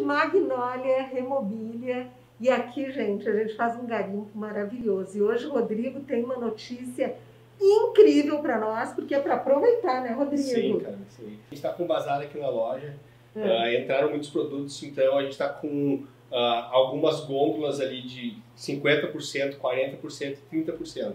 Magnólia Remobília. E aqui, gente, a gente faz um garimpo maravilhoso. E hoje o Rodrigo tem uma notícia incrível para nós, porque é para aproveitar, né, Rodrigo? Sim, cara, sim. A gente está com um bazar aqui na loja. É. Uh, entraram muitos produtos, então a gente está com uh, algumas gôndolas ali de 50%, 40%, 30%.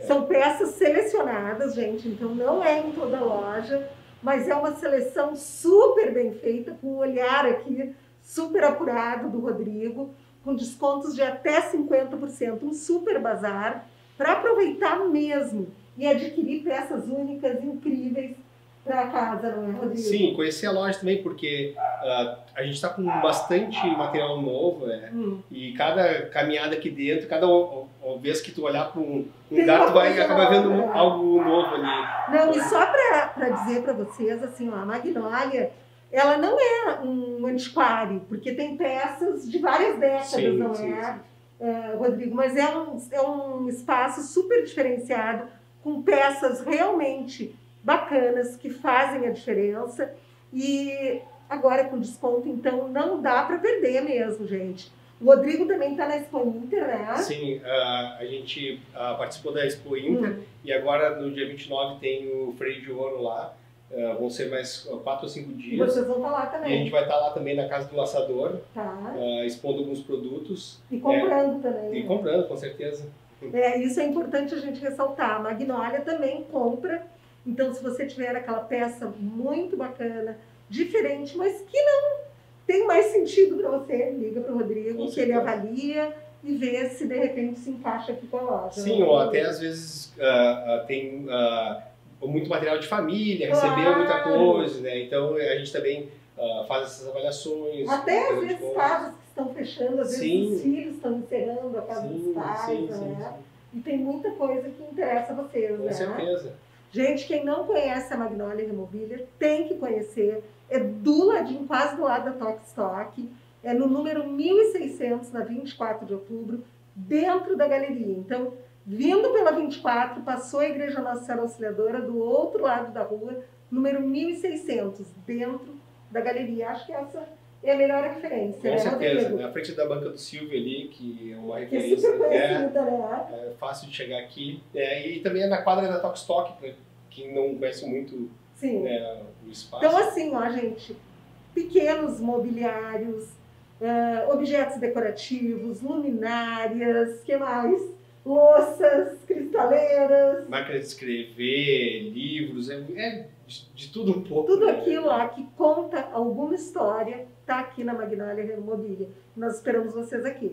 São peças selecionadas, gente, então não é em toda loja, mas é uma seleção super bem feita, com o olhar aqui super apurado do Rodrigo, com descontos de até 50%, um super bazar, para aproveitar mesmo e adquirir peças únicas, incríveis, para casa, não é, Rodrigo? Sim, conhecer a loja também, porque uh, a gente está com bastante material novo, né? Hum. E cada caminhada aqui dentro, cada vez que tu olhar para um, um tu vai acabar vendo né? algo novo ali. Não, e só para dizer para vocês, assim, ó, a Magnólia, ela não é um antiquário, porque tem peças de várias décadas, sim, não sim, é, sim. Uh, Rodrigo? Mas é um, é um espaço super diferenciado, com peças realmente bacanas que fazem a diferença. E agora com desconto, então não dá para perder mesmo, gente. O Rodrigo também está na Expo Inter, né? Sim, uh, a gente uh, participou da Expo Inter hum. e agora no dia 29 tem o Freio de Ouro lá. Uh, vão ser mais 4 ou 5 dias. E vocês vão estar lá também. E a gente vai estar lá também na Casa do Laçador, tá. expondo alguns produtos. E comprando é, também. E né? comprando, com certeza. É, isso é importante a gente ressaltar. A Magnólia também compra então, se você tiver aquela peça muito bacana, diferente, mas que não tem mais sentido para você, liga para o Rodrigo, que ele avalia e vê se de repente se encaixa aqui com a loja. Sim, ou até às vezes uh, uh, tem uh, muito material de família, claro. recebeu muita coisa, né? Então a gente também faz essas avaliações. Até às vezes casas que estão fechando, às sim. vezes os filhos estão encerrando a casa sim, dos pais, sim, né? E tem muita coisa que interessa a vocês, com né? Com certeza. Gente, quem não conhece a Magnolia Remobilia tem que conhecer. É do ladinho, quase do lado da Tok Stock. É no número 1600, na 24 de outubro, dentro da galeria. Então, vindo pela 24, passou a Igreja Nossa Senhora Auxiliadora, do outro lado da rua, número 1600, dentro da galeria. Acho que essa é a melhor referência. Com né, certeza, na frente da banca do Silvio ali, que é uma referência. Que é super conhecida, é, né? É fácil de chegar aqui. É, e também é na quadra da Tok Stock, quem não conhece muito Sim. Né, o espaço. Então, assim, ó, gente, pequenos mobiliários, uh, objetos decorativos, luminárias, que mais? Louças, cristaleiras. Máquina de escrever, livros, é, é de, de, tudo um pouco. Tudo né? aquilo lá que conta alguma história está aqui na Magnália Mobília. Nós esperamos vocês aqui.